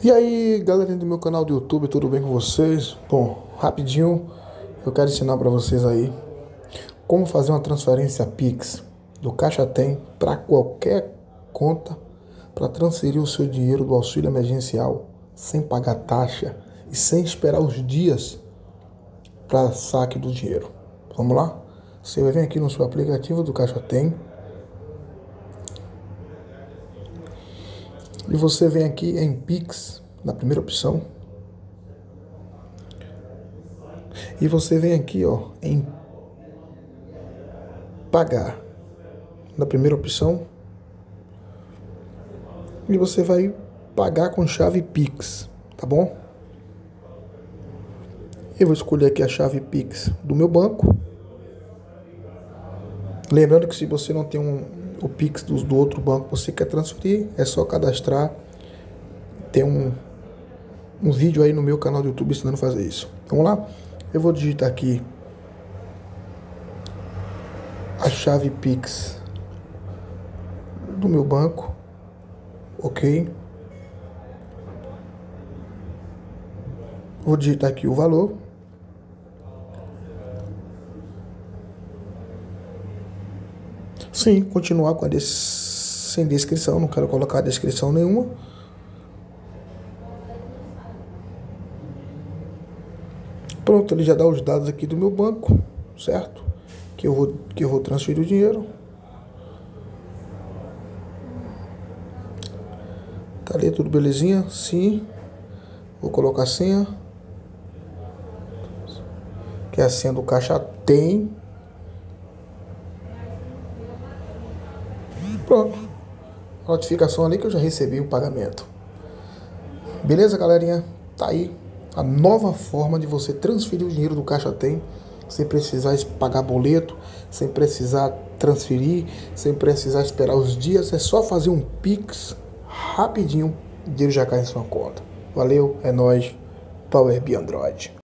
E aí, galerinha do meu canal do YouTube, tudo bem com vocês? Bom, rapidinho, eu quero ensinar para vocês aí como fazer uma transferência Pix do Caixa Tem para qualquer conta para transferir o seu dinheiro do auxílio emergencial sem pagar taxa e sem esperar os dias para saque do dinheiro. Vamos lá? Você vai vir aqui no seu aplicativo do Caixa Tem E você vem aqui em Pix, na primeira opção. E você vem aqui, ó, em pagar, na primeira opção. E você vai pagar com chave Pix, tá bom? Eu vou escolher aqui a chave Pix do meu banco. Lembrando que se você não tem um, o Pix do, do outro banco você quer transferir, é só cadastrar. Tem um, um vídeo aí no meu canal do YouTube ensinando a fazer isso. Vamos lá? Eu vou digitar aqui a chave Pix do meu banco. Ok. Vou digitar aqui o valor. Sim, continuar com a des... sem descrição, não quero colocar descrição nenhuma. Pronto, ele já dá os dados aqui do meu banco, certo? Que eu vou, que eu vou transferir o dinheiro. Tá ali tudo belezinha? Sim. Vou colocar a senha. Que é a senha do caixa tem. Pronto. Notificação ali que eu já recebi o pagamento. Beleza, galerinha? Tá aí a nova forma de você transferir o dinheiro do Caixa Tem sem precisar pagar boleto, sem precisar transferir, sem precisar esperar os dias. É só fazer um Pix rapidinho, o dinheiro já cai em sua conta. Valeu, é nóis. Power B Android.